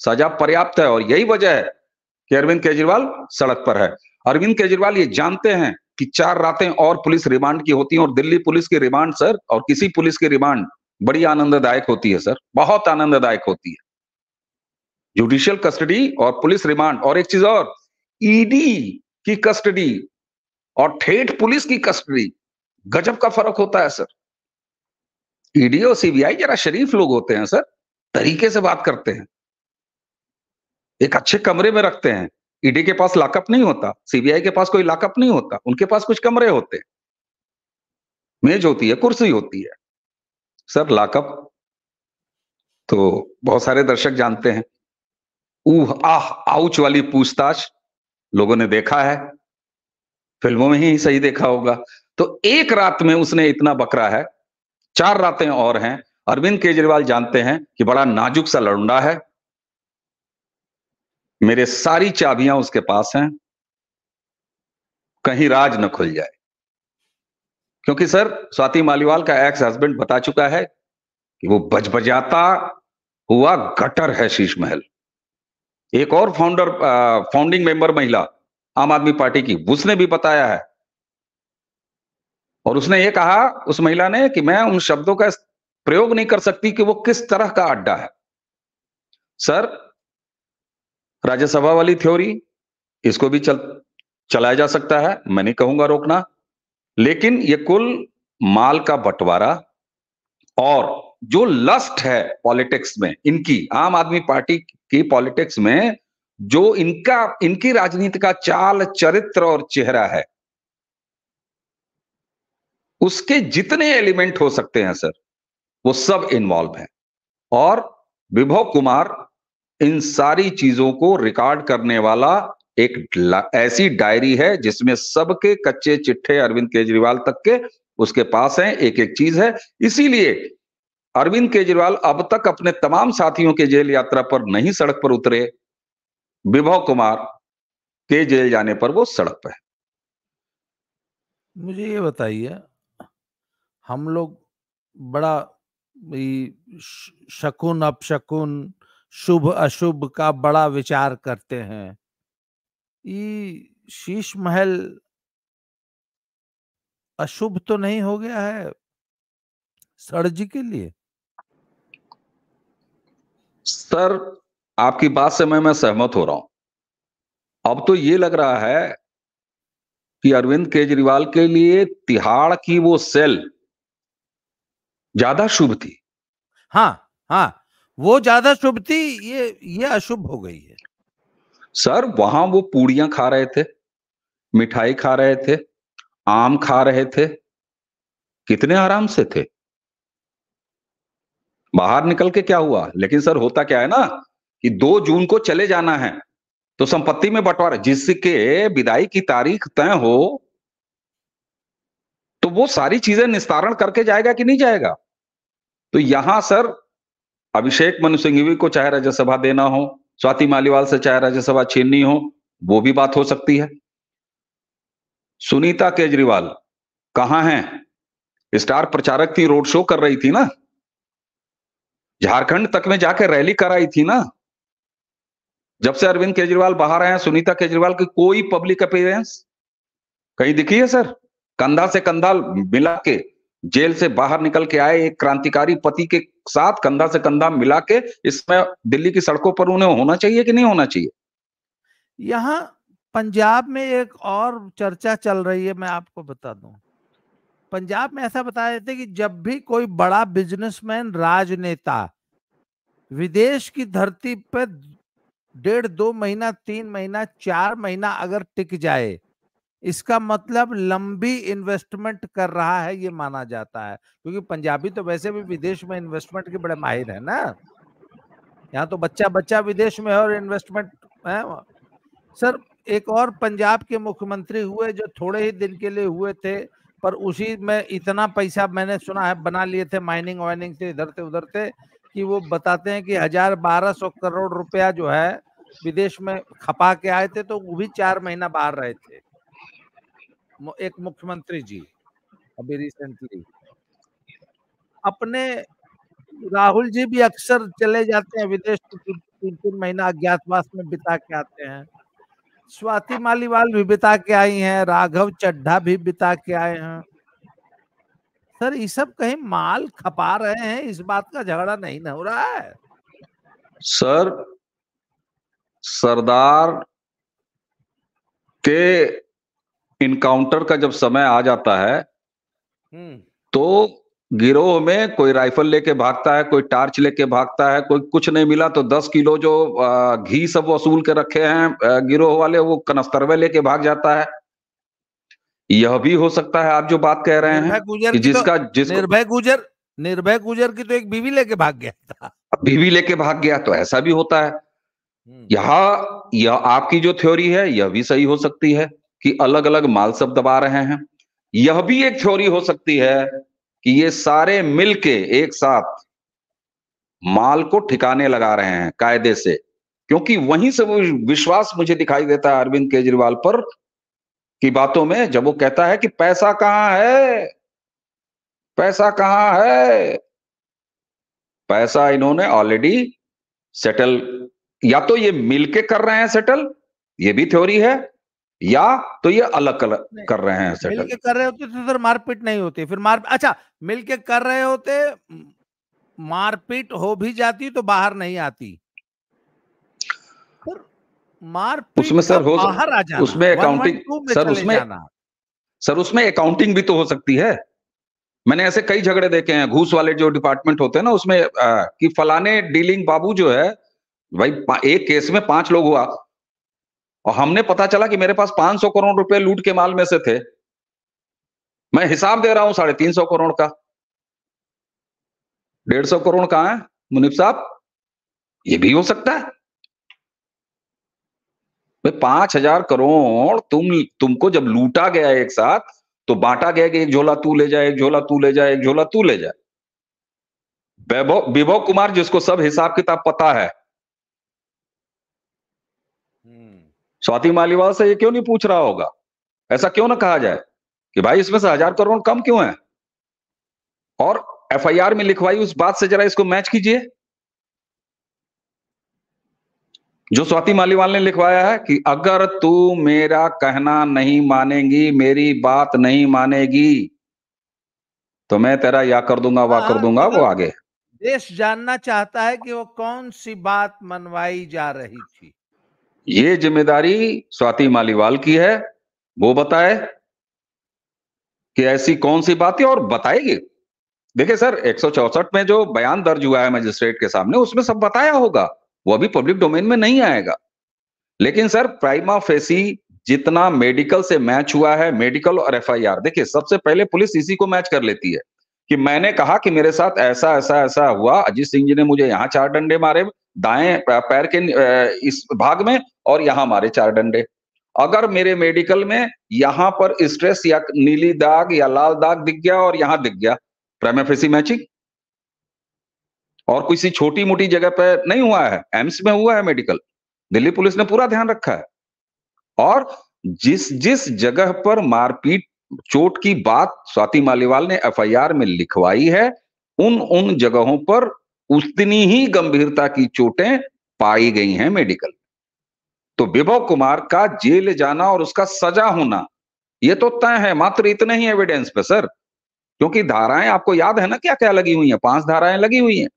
सजा पर्याप्त है और यही वजह है कि अरविंद केजरीवाल सड़क पर है। अरविंद केजरीवाल ये जानते हैं कि चार रातें और पुलिस रिमांड की होती हैं और दिल्ली पुलिस की रिमांड, सर, और किसी पुलिस की रिमांड बड़ी आनंददायक होती है, सर। बहुत आनंददायक होती है। जुडिशियल कस्टडी और पुलिस रिमांड और एक चीज़ और ईडी की कस्टडी और ठेठ पुलिस की कस्टडी गजब का फ़र्क होता है, सर। ईडी और सीबीआई जरा शरीफ लोग होते हैं, सर, तरीके से बात करते हैं। एक अच्छे कमरे में रखते हैं। ईडी के पास लाकअप नहीं होता, सीबीआई के पास कोई लाकअप नहीं होता, उनके पास कुछ कमरे होते मेज होती है, कुर्सी होती है। सर, लाकअप तो बहुत सारे दर्शक जानते हैं। ऊह, आह, आउच वाली पूछताछ लोगों ने देखा है। फ़िल्मों में ही सही देखा होगा। तो एक रात में उसने इतना बकरा है, चार रातें और हैं। अरविंद केजरीवाल जानते हैं कि बड़ा नाजुक सा लड़ुंडा है। मेरे सारी चाबियाँ उसके पास हैं। कहीं राज न खुल जाए। क्योंकि सर, स्वाति मालीवाल का एक्स हस्बैंड बता चुका है कि वो बजबजाता हुआ गटर है शीश महल एक और फाउंडर फाउंडिंग मेंबर महिला आम आदमी पार्टी की, उसने भी बताया है। और उसने ये कहा, उस महिला ने कि मैं उन शब्दों का प्रयोग नहीं कर सकती कि वो किस तरह का अड्डा है। सर राज्यसभा वाली थ्योरी, इसको भी चल, चलाया जा सकता है, मैं नहीं कहूँगा रोकना, लेकिन ये कुल माल का बंटवारा और जो लस्ट है पॉलिटिक्स में, इनकी, आम आदमी पार्टी की पॉलिटिक्स में, जो इनका, इनकी राजनीति का चाल, चरित्र और चेहरा है, उसके जितने एलिमेंट हो सकते हैं, सर, वो सब इन्वॉल्व है। और विभव कुमार इन सारी चीज़ों को रिकॉर्ड करने वाला एक ऐसी डायरी है जिसमें सबके कच्चे चिट्ठे अरविंद केजरीवाल तक के उसके पास हैं एक एक चीज़ है। इसीलिए अरविंद केजरीवाल अब तक अपने तमाम साथियों के जेल यात्रा पर नहीं सड़क पर उतरे। विभव कुमार के जेल जाने पर वो सड़क पर मुझे ये बताइए, हम लोग बड़ा शकुन, अपशकुन शुभ अशुभ का बड़ा विचार करते हैं। ये शीश महल अशुभ तो नहीं हो गया है सर जी के लिए? सर आपकी बात से मैं मैं सहमत हो रहा हूँ। अब तो ये लग रहा है कि अरविंद केजरीवाल के लिए तिहाड़ की वो सेल ज़्यादा शुभ थी। हाँ हाँ। वो ज़्यादा शुभ थी, ये ये अशुभ हो गई है। सर, वहाँ वो पूड़ियाँ खा रहे थे, मिठाई खा रहे थे, आम खा रहे थे। कितने आराम से थे। बाहर निकल के क्या हुआ? लेकिन सर, होता क्या है ना कि दो जून को चले जाना है तो संपत्ति में बंटवारा, जिसके विदाई की तारीख तय हो तो वो सारी चीज़ें निस्तारण करके जाएगा कि नहीं जाएगा? तो यहाँ सर अभिषेक मनु सिंघवी को चाहे राज्यसभा देना हो, स्वाति मालीवाल से चाहे राज्यसभा छीननी हो, वो भी बात हो सकती है। सुनीता केजरीवाल कहाँ है? स्टार प्रचारक थी रोड शो कर रही थी ना? झारखंड तक में जाकर रैली कराई थी ना? जब से अरविंद केजरीवाल बाहर आए हैं, सुनीता केजरीवाल की कोई पब्लिक अपीयरेंस कहीं दिखी है, सर? कंधा से कंधा मिला के जेल से बाहर निकल के आए एक क्रांतिकारी पति के साथ कंधा से कंधा मिला के इसमें दिल्ली की सड़कों पर उन्हें होना चाहिए कि नहीं होना चाहिए? यहाँ पंजाब में एक और चर्चा चल रही है, मैं आपको बता दूँ। पंजाब में ऐसा बताया जाता है कि जब भी कोई बड़ा बिजनेसमैन, राजनेता विदेश की धरती पर डेढ़ दो महीना, तीन महीना, चार महीना अगर टिक जाए इसका मतलब लंबी इन्वेस्टमेंट कर रहा है, ये माना जाता है। क्योंकि पंजाबी तो वैसे भी विदेश में इन्वेस्टमेंट के बड़े माहिर है ना। यहाँ तो बच्चा बच्चा विदेश में है और इन्वेस्टमेंट है। सर, एक और पंजाब के मुख्यमंत्री हुए जो थोड़े ही दिन के लिए हुए थे, पर उसी में इतना पैसा मैंने सुना है, बना लिए थे, माइनिंग, वाइनिंग से इधर से उधर से, कि वो बताते हैं कि हज़ार बारह सौ करोड़ रुपया जो है, विदेश में खपा के आए थे तो वो भी चार महीना बाहर रहे थे। एक मुख्यमंत्री जी, अभी रिसेंटली अपने राहुल जी भी अक्सर चले जाते हैं विदेश तीन तीन महीना अज्ञातवास में बिता के आते हैं। स्वाति मालीवाल भी बिता के आई हैं, राघव चड्ढा भी बिता के आए हैं। सर, ये सब कहीं माल खपा रहे हैं, इस बात का झगड़ा नहीं ना हो रहा है। सर, सरदार के इनकाउंटर का जब समय आ जाता है हम्म। तो गिरोह में कोई राइफल लेके भागता है कोई टार्च लेके भागता है कोई कुछ नहीं मिला तो दस किलो जो घी सब वसूल के रखे हैं गिरोह वाले वो कनस्तरवे लेके भाग जाता है। यह भी हो सकता है आप जो बात कह रहे हैं कि तो जिसका जिसको निर्भय गुजर निर्भय गुजर की तो एक बीवी लेके भाग गया था। बीवी लेके भाग गया तो ऐसा भी होता है। हम्म, यहाँ यह आपकी जो थ्योरी है यह भी सही हो सकती है। कि अलग अलग माल सब दबा रहे हैं। यह भी एक थ्योरी हो सकती है कि ये सारे मिलके एक साथ माल को ठिकाने लगा रहे हैं कायदे से। क्योंकि वहीं से वो विश्वास मुझे दिखाई देता है अरविंद केजरीवाल पर की बातों में जब वो कहता है कि पैसा कहाँ है? पैसा कहाँ है? पैसा इन्होंने ऑलरेडी सेटल या तो ये मिलके कर रहे हैं सेटल ये भी थ्योरी है या तो ये अलग कर रहे हैं सेटल मिलके कर रहे होते तो सर मारपीट नहीं होती फिर मार अच्छा मिलके कर रहे होते मारपीट हो भी जाती तो बाहर नहीं आती। मारपीट उसमें सर हो बाहर आ जाना उसमें accounting- 112 में सर, उसमें- सर उसमें अकाउंटिंग भी तो हो सकती है। मैंने ऐसे कई झगड़े देखे हैं घूस वाले जो डिपार्टमेंट होते हैं ना उसमें आ, कि फलाने डीलिंग बाबू जो है भाई एक केस में पाँच लोग हुआ और हमने पता चला कि मेरे पास 500 करोड़ रुपए लूट के माल में से थे। मैं हिसाब दे रहा हूँ साढ़े तीन सौ करोड़ का। डेढ़ सौ करोड़ कहाँ है? मुनीफ साहब, ये भी हो सकता है। पाँच हज़ार करोड़ तुम, तुमको जब लूटा गया एक साथ तो बांटा गया कि एक झोला तू ले जाए एक झोला तू ले जाए एक झोला तू ले जाए विभव कुमार जिसको सब हिसाब किताब पता है स्वाति मालीवाल से ये क्यों नहीं पूछ रहा होगा? ऐसा क्यों ना कहा जाए कि भाई इसमें से हज़ार करोड़ कम क्यों है? और एफआईआर में लिखवाई उस बात से जरा इसको मैच कीजिए। जो स्वाति मालीवाल ने लिखवाया है कि अगर तू मेरा कहना नहीं मानेगी मेरी बात नहीं मानेगी तो मैं तेरा या कर दूँगा वाह कर हाँ, दूँगा वो मतलब- आगे देश जानना चाहता है कि वो कौन सी बात मनवाई जा रही थी। ये ज़िम्मेदारी स्वाति मालीवाल की है। वो बताए कि ऐसी कौन सी बात है और बताएगी। देखिए सर 164 में जो बयान दर्ज हुआ है मजिस्ट्रेट के सामने, उसमें सब बताया होगा। वो अभी पब्लिक डोमेन में नहीं आएगा। लेकिन सर, प्राइमा फेसी जितना मेडिकल से मैच हुआ है, मेडिकल और एफआईआर, देखिए सबसे पहले पुलिस इसी को मैच कर लेती है कि मैंने कहा कि मेरे साथ ऐसा ऐसा ऐसा हुआ। अजीत सिंह जी ने मुझे यहाँ चार डंडे मारे। दाएँ पैर के इस भाग में और यहाँ मारे चार डंडे। अगर मेरे मेडिकल में यहाँ पर स्ट्रेस या नीली दाग या लाल दाग दिख गया और यहाँ दिख गया प्राइमाफेसी मैचिंग? और किसी छोटी मोटी जगह पे नहीं हुआ है, एम्स में हुआ है मेडिकल, दिल्ली पुलिस ने पूरा ध्यान रखा है। और जिस जिस जगह पर मारपीट चोट की बात स्वाति मालीवाल ने एफआईआर में लिखवाई है, उन उन जगहों पर उतनी ही गंभीरता की चोटें पाई गई हैं मेडिकल तो विभव कुमार का जेल जाना और उसका सजा होना यह तो तय है, मात्र इतने ही एविडेंस पे, सर। क्योंकि धाराएँ, आपको याद है ना क्या क्या लगी हुई हैं? पाँच धाराएँ लगी हुई हैं।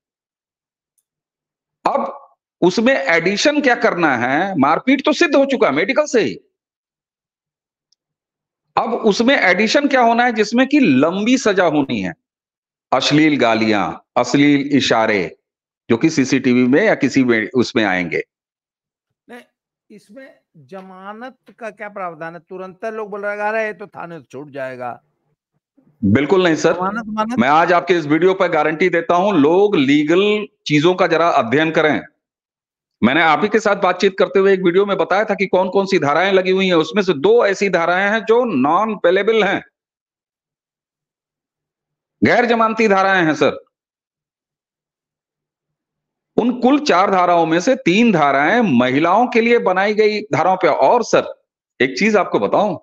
अब उसमें एडिशन क्या करना है? मारपीट तो सिद्ध हो चुका मेडिकल से ही। अब उसमें एडिशन क्या होना है, जिसमें कि लंबी सजा होनी है। अश्लील गालियाँ अश्लील इशारे जो कि सीसीटीवी में या किसी में उसमें आएँगे। नहीं इसमें जमानत का क्या प्रावधान है? तुरंत लोग बोल रहे अरे तो थाने से छूट जाएगा। बिल्कुल नहीं सर। जमानत मानत मैं आज आपके इस वीडियो पर गारंटी देता हूँ लोग लीगल चीज़ों का जरा अध्ययन करें। मैंने आप ही के साथ बातचीत करते हुए एक वीडियो में बताया था कि कौन कौन सी धाराएँ लगी हुई हैं। उसमें से दो ऐसी धाराएँ हैं जो नॉन पेलेबल हैं। गैर जमानती धाराएँ हैं, सर। उन कुल चार धाराओं में से तीन धाराएँ महिलाओं के लिए बनाई गई धाराओं पे। और, सर, एक चीज़ आपको बताऊँ?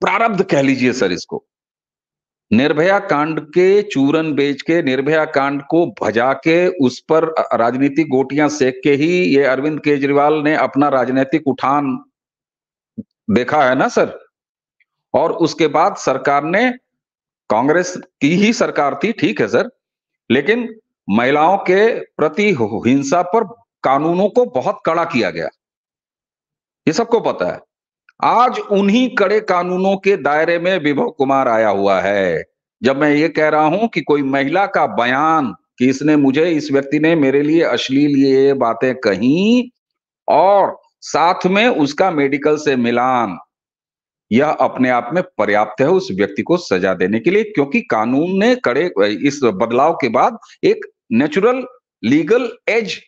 प्रारब्ध कह लीजिए, सर, इसको। निर्भया कांड के, चूरन बेच के, निर्भया कांड को भजा के, उस पर राजनीतिक गोटियाँ सेक के ही ये अरविंद केजरीवाल ने अपना राजनीतिक उठान देखा है ना, सर? और उसके बाद सरकार ने कांग्रेस की ही सरकार थी, ठीक है, सर। लेकिन महिलाओं के प्रति हिंसा पर कानूनों को बहुत कड़ा किया गया। ये सबको पता है। आज उन्हीं कड़े कानूनों के दायरे में विभव कुमार आया हुआ है। जब मैं ये कह रहा हूँ कि कोई महिला का बयान कि इसने मुझे, इस व्यक्ति ने मेरे लिए अश्लील ये बातें कही और साथ में उसका मेडिकल से मिलान यह अपने आप में पर्याप्त है उस व्यक्ति को सजा देने के लिए क्योंकि कानून ने कड़े इस बदलाव के बाद एक नेचुरल लीगल एज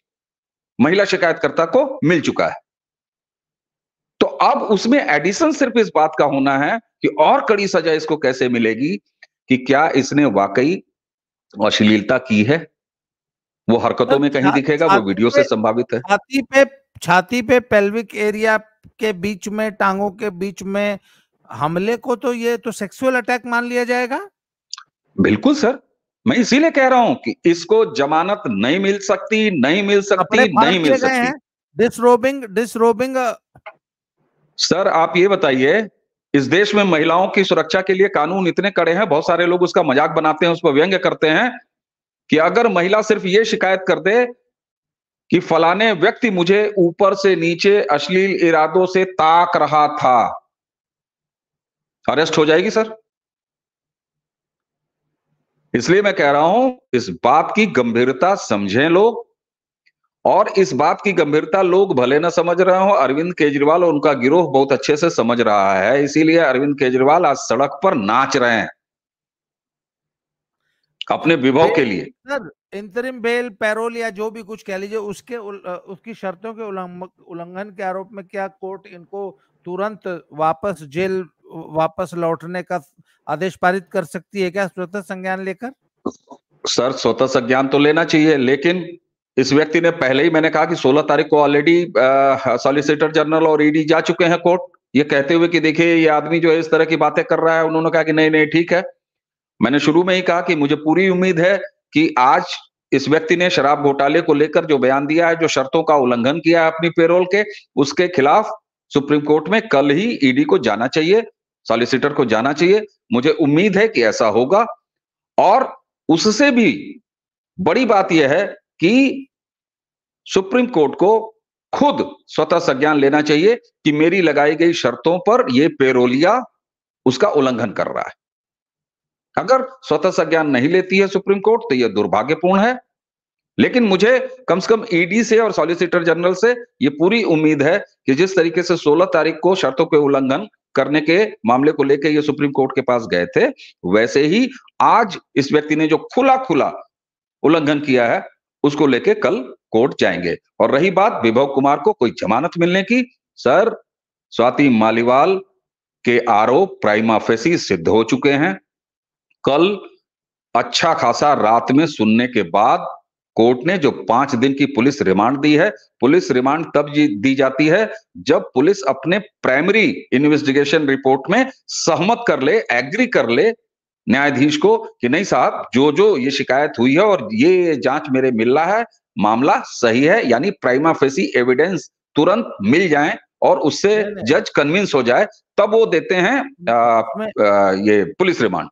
महिला शिकायतकर्ता को मिल चुका है। तो अब उसमें एडिशन सिर्फ़ इस बात का होना है कि और कड़ी सजा इसको कैसे मिलेगी कि क्या इसने वाकई अश्लीलता की है? वो हरकतों में कहीं दिखेगा वो वीडियो से संभावित है। छाती पे छाती पे पेल्विक एरिया के बीच में टांगों के बीच में हमले को तो ये तो सेक्सुअल अटैक मान लिया जाएगा? बिल्कुल सर। मैं इसीलिए कह रहा हूँ कि इसको जमानत नहीं मिल सकती नहीं मिल सकती नहीं मिल सकती। डिसरोबिंग डिसरोबिंग सर आप ये बताइए इस देश में महिलाओं की सुरक्षा के लिए कानून इतने कड़े हैं बहुत सारे लोग उसका मज़ाक बनाते हैं उस पर व्यंग्य करते हैं कि अगर महिला सिर्फ़ ये शिकायत कर दे कि फलाने व्यक्ति मुझे ऊपर से नीचे अश्लील इरादों से ताक रहा था। अरेस्ट हो जाएगी सर इसलिए मैं कह रहा हूँ, इस बात की गंभीरता समझें लोग, और इस बात की गंभीरता लोग भले ना समझ रहे हो, अरविंद केजरीवाल और उनका गिरोह बहुत अच्छे से समझ रहा है, इसीलिए अरविंद केजरीवाल आज सड़क पर नाच रहे हैं। अपने विभव के लिए। सर इंतरिम बेल पैरोल या जो भी कुछ कह लीजिए उसके उल, उसकी शर्तों के उल्लंघन के आरोप में क्या कोर्ट इनको तुरंत वापस जेल वापस लौटने का आदेश पारित कर सकती है क्या स्वतः संज्ञान लेकर? सर स्वतः संज्ञान तो लेना चाहिए लेकिन इस व्यक्ति ने पहले ही मैंने कहा कि 16 तारीख को ऑलरेडी सॉलिसिटर जनरल और ईडी जा चुके हैं कोर्ट। ये कहते हुए कि देखिए ये आदमी जो है इस तरह की बातें कर रहा है उन्होंने कहा कि नहीं नहीं ठीक है। मैंने शुरू में ही कहा कि मुझे पूरी उम्मीद है कि आज इस व्यक्ति ने शराब घोटाले को लेकर जो बयान दिया है, जो शर्तों का उल्लंघन किया है अपनी पेरोल के, उसके खिलाफ सुप्रीम कोर्ट में कल ही ईडी को जाना चाहिए, सॉलिसिटर को जाना चाहिए। मुझे उम्मीद है कि ऐसा होगा। और उससे भी बड़ी बात यह है कि सुप्रीम कोर्ट को खुद स्वतः संज्ञान लेना चाहिए कि मेरी लगाई गई शर्तों पर यह पेरोलिया उसका उल्लंघन कर रहा है। अगर स्वतः संज्ञान नहीं लेती है सुप्रीम कोर्ट तो यह दुर्भाग्यपूर्ण है। लेकिन मुझे कम से कम ईडी से और सॉलिसिटर जनरल से यह पूरी उम्मीद है कि जिस तरीके से 16 तारीख को शर्तों के उल्लंघन करने के मामले को लेकर ये सुप्रीम कोर्ट के पास गए थे, वैसे ही आज इस व्यक्ति ने जो खुला खुला उल्लंघन किया है, उसको लेके कल कोर्ट जाएँगे। और रही बात विभव कुमार को कोई जमानत मिलने की, सर, स्वाति मालीवाल के आरोप प्राइमा फेसी सिद्ध हो चुके हैं। कल अच्छा खासा रात में सुनने के बाद कोर्ट ने जो पाँच दिन की पुलिस रिमांड दी है पुलिस रिमांड तब दी जाती है जब पुलिस अपने प्राइमरी इन्वेस्टिगेशन रिपोर्ट में सहमत कर ले एग्री कर ले न्यायाधीश को कि नहीं साहब जो जो ये शिकायत हुई है और ये जाँच मेरे मिल रहा है मामला सही है यानी प्राइमा फेसी एविडेंस तुरंत मिल जाए और उससे जज कन्विंस हो जाए तब वो देते हैं आ, आ, ये पुलिस रिमांड।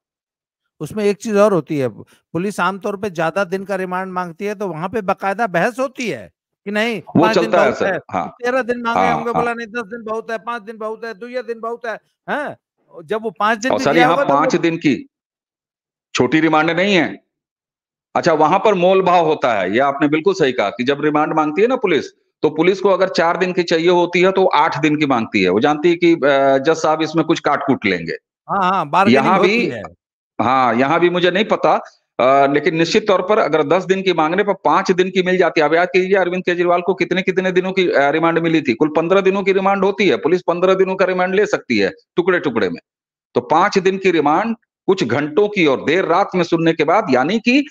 उसमें एक चीज़ और होती है पुलिस आमतौर पे ज़्यादा दिन का रिमांड मांगती है तो वहाँ पे बकायदा बहस होती है कि नहीं वो चलता है सर हाँ, तेरह दिन मांगे हाँ, होंगे हाँ, बोला नहीं दस दिन बहुत है पाँच दिन बहुत है दो दिन बहुत है हैं जब वो पाँच दिन सर यहाँ तो पाँच दिन की छोटी रिमांड नहीं है। अच्छा वहाँ पर मोल भाव होता है ये आपने बिल्कुल सही कहा कि जब रिमांड मांगती है ना पुलिस तो पुलिस को अगर चार दिन की चाहिए होती है तो आठ दिन की मांगती है वो जानती है कि जज साहब इसमें कुछ काट कूट लेंगे। हाँ हाँ यहाँ भी हाँ यहाँ भी मुझे नहीं पता आ, लेकिन निश्चित तौर पर अगर दस दिन की मांगने पर पाँच दिन की मिल जाती है। अब याद कीजिए अरविंद केजरीवाल को कितने कितने दिनों की रिमांड मिली थी? कुल पंद्रह दिनों की रिमांड होती है पुलिस पंद्रह दिनों का रिमांड ले सकती है टुकड़े टुकड़े में। तो पाँच दिन की रिमांड कुछ घंटों की और देर रात में सुनने के बाद यानी कि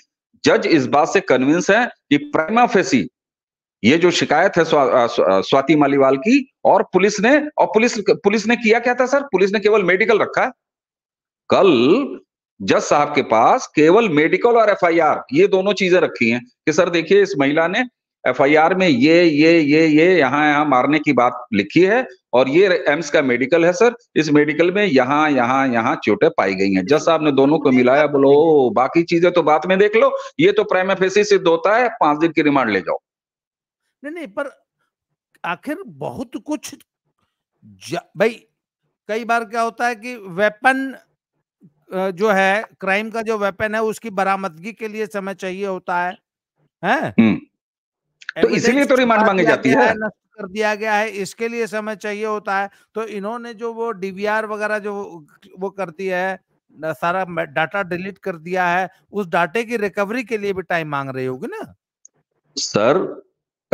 जज इस बात से कन्विंस है कि प्राइमा फेसी ये जो शिकायत है स्वा, स्वाति मालीवाल की और पुलिस ने और पुलिस पुलिस ने किया क्या था सर? पुलिस ने केवल मेडिकल रखा कल जज साहब के पास केवल मेडिकल और एफआईआर, ये दोनों चीज़ें रखी हैं कि सर देखिए, इस महिला ने एफआईआर में ये ये ये ये, यहाँ यहाँ मारने की बात लिखी है और ये एम्स का मेडिकल है सर, इस मेडिकल में यहाँ यहाँ यहाँ चोटें पाई गई हैं। जज साहब ने दोनों को मिलाया, बोलो बाकी चीज़ें तो बात में देख लो, ये तो प्राइम फेसी सिद्ध होता है, पाँच दिन की रिमांड ले जाओ। नहीं नहीं, पर आखिर बहुत कुछ भाई, कई बार क्या होता है कि वेपन जो है क्राइम का जो वेपन है उसकी बरामदगी के लिए समय चाहिए होता है। हैं। तो इसीलिए तो रिमांड मांगी जाती है। नष्ट कर दिया गया है इसके लिए समय चाहिए होता है। तो इन्होंने जो वो डीवीआर वगैरह जो वो करती है सारा डाटा डिलीट कर दिया है उस डाटे की रिकवरी के लिए भी टाइम मांग रही होगी ना? सर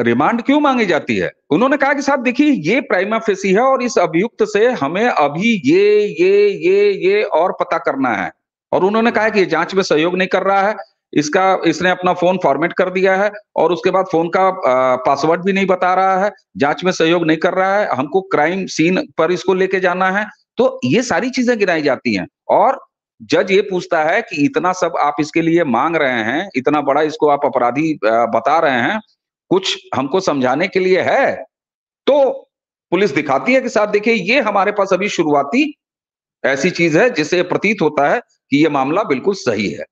रिमांड क्यों मांगी जाती है? उन्होंने कहा कि साहब, देखिए, ये प्राइमा फेसी है और इस अभियुक्त से हमें अभी ये ये ये ये और पता करना है। और उन्होंने कहा कि जाँच में सहयोग नहीं कर रहा है। इसका, इसने अपना फ़ोन फॉर्मेट कर दिया है और उसके बाद फ़ोन का पासवर्ड भी नहीं बता रहा है। जाँच में सहयोग नहीं कर रहा है। हमको क्राइम सीन पर इसको लेके जाना है। तो ये सारी चीज़ें गिराई जाती हैं और जज ये पूछता है कि इतना सब आप इसके लिए मांग रहे हैं, इतना बड़ा इसको आप अपराधी बता रहे हैं कुछ हमको समझाने के लिए है तो पुलिस दिखाती है कि साहब देखिए, ये हमारे पास अभी शुरुआती ऐसी चीज़ है जिससे प्रतीत होता है कि ये मामला बिल्कुल सही है।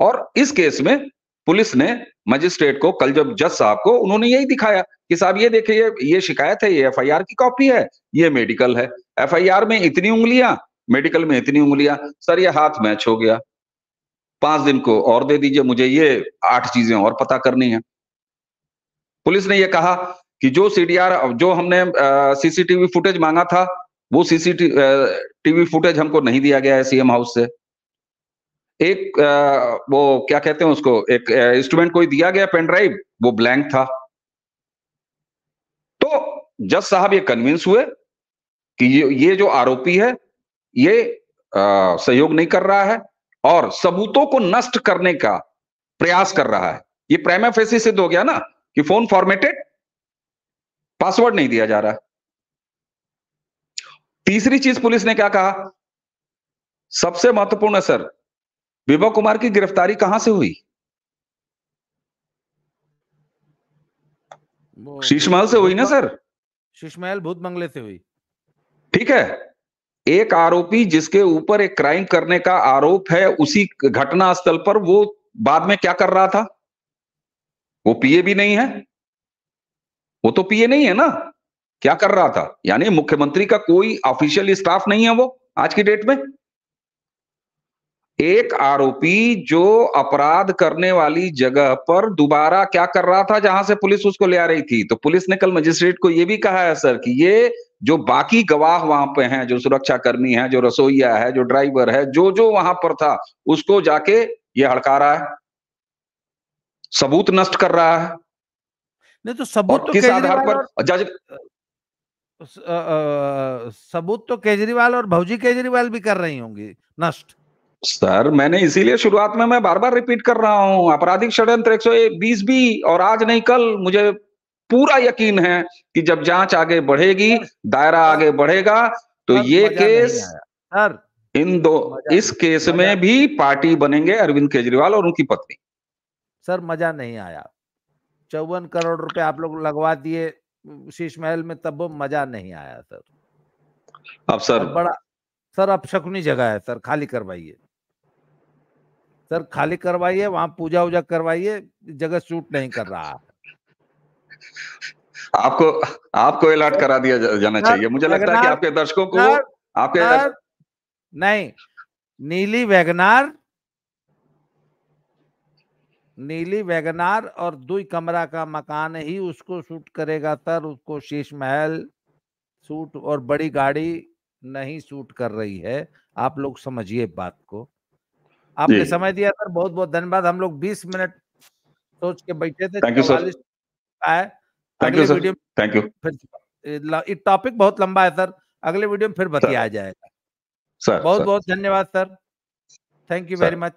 और इस केस में पुलिस ने मजिस्ट्रेट को, कल जब जज साहब को, उन्होंने यही दिखाया कि साहब ये देखिए, ये ये शिकायत है, ये एफआईआर की कॉपी है, ये मेडिकल है। एफआईआर में इतनी उंगलियाँ, मेडिकल में इतनी उंगलियाँ, सर ये हाथ मैच हो गया। पाँच दिन को और दे दीजिए, मुझे ये आठ चीज़ें और पता करनी है। पुलिस ने यह कहा कि जो सीडीआर जो हमने सीसीटीवी फुटेज मांगा था वो सीसीटीवी फुटेज हमको नहीं दिया गया है सीएम हाउस से। एक आ, वो क्या कहते हैं उसको एक इंस्ट्रूमेंट कोई दिया गया पेन ड्राइव वो ब्लैंक था। तो जज साहब ये कन्विंस हुए कि ये, ये जो आरोपी है ये आ, सहयोग नहीं कर रहा है और सबूतों को नष्ट करने का प्रयास कर रहा है। ये प्राइमा फेसी सिद्ध हो गया ना? कि फ़ोन फॉर्मेटेड पासवर्ड नहीं दिया जा रहा। तीसरी चीज़ पुलिस ने क्या कहा? सबसे महत्वपूर्ण है सर विभव कुमार की गिरफ्तारी कहाँ से हुई? शीशमहल से हुई ना सर? शीशमहल भूत बंगले से हुई। ठीक है। एक आरोपी जिसके ऊपर एक क्राइम करने का आरोप है उसी घटना स्थल पर वो बाद में क्या कर रहा था? वो पीए भी नहीं है। वो तो पीए नहीं है ना। क्या कर रहा था? यानी मुख्यमंत्री का कोई ऑफिशियल स्टाफ नहीं है वो आज की डेट में। एक आरोपी जो अपराध करने वाली जगह पर दोबारा क्या कर रहा था जहाँ से पुलिस उसको ले आ रही थी? तो पुलिस ने कल मजिस्ट्रेट को यह भी कहा है सर कि ये जो बाकी गवाह वहाँ पे हैं, जो सुरक्षा कर्मी है, जो रसोईया है, जो ड्राइवर है जो जो वहाँ पर था, उसको जाके ये हड़का रहा है। सबूत नष्ट कर रहा है। नहीं तो सबूत तो किस आधार पर? जज सबूत तो केजरीवाल और भौजी केजरीवाल भी कर रही होंगी नष्ट। सर मैंने इसीलिए शुरुआत में मैं बार बार रिपीट कर रहा हूँ आपराधिक षड्यंत्र एक सौ बीस भी और आज नहीं कल मुझे पूरा यकीन है कि जब जाँच आगे बढ़ेगी दायरा आगे बढ़ेगा तो ये केस सर इन दो इस केस में भी पार्टी बनेंगे अरविंद केजरीवाल और उनकी पत्नी। सर मज़ा नहीं आया। चौवन करोड़ रुपए आप लोग लगवा दिए शीश महल में तब मज़ा नहीं आया सर। अब सर बड़ा सर अब शकुनी जगह है सर खाली करवाइए। सर खाली करवाइए वहाँ पूजा उजा करवाइए जगह सूट नहीं कर रहा आपको आपको अलर्ट करा दिया जाना चाहिए। मुझे लगता है कि आपके दर्शकों को आपके. नहीं नीली वैगनार नीली वैगनार और दुई कमरा का मकान ही उसको सूट करेगा सर उसको शीश महल सूट और बड़ी गाड़ी नहीं सूट कर रही है। आप लोग समझिए बात को। आपने समय दिया सर बहुत बहुत धन्यवाद। हम लोग 20 मिनट सोच के बैठे थे thank you sir thank you sir thank you फिर टॉपिक बहुत लंबा है सर। अगले वीडियो में फिर बतिया जाएगा। सर बहुत बहुत धन्यवाद sir. Thank you very much